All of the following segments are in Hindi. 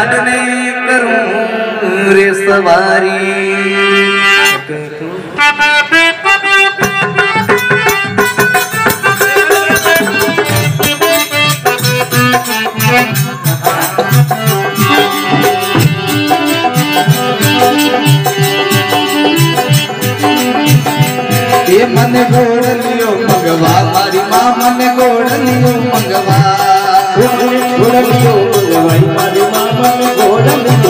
चढ़ने करूँ रे सवारी ये मन गोड़ लियो मंगवा मारी माँ मन गोड़ लियो मंगवा गोड़ लियो मंगवाई 不用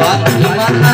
बात की माता